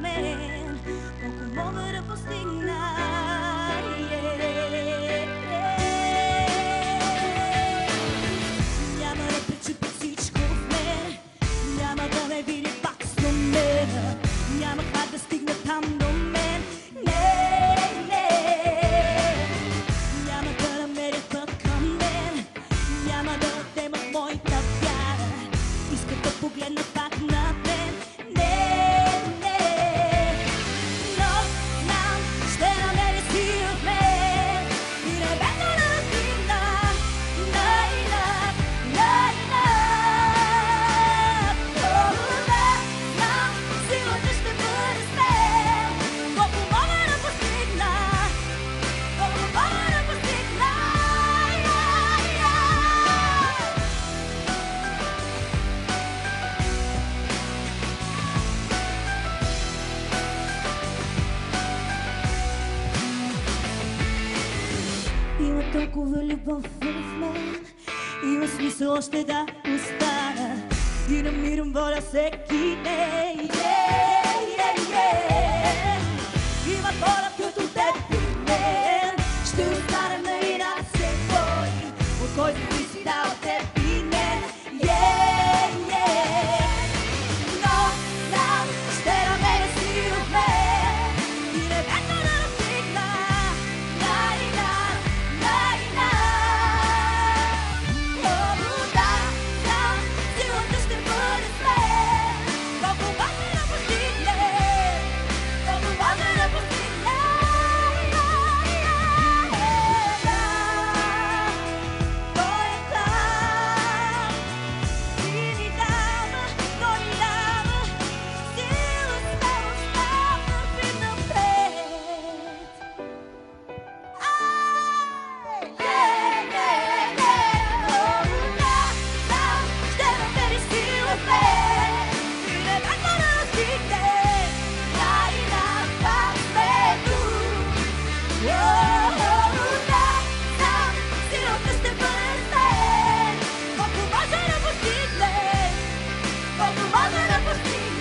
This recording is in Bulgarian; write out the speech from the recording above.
let Има толкова любов в мен. Има смисъл още да остана. И намирам воля всеки ден. Yeah, yeah, yeah. Има хора като теб и мен. Ще останем и Thank you.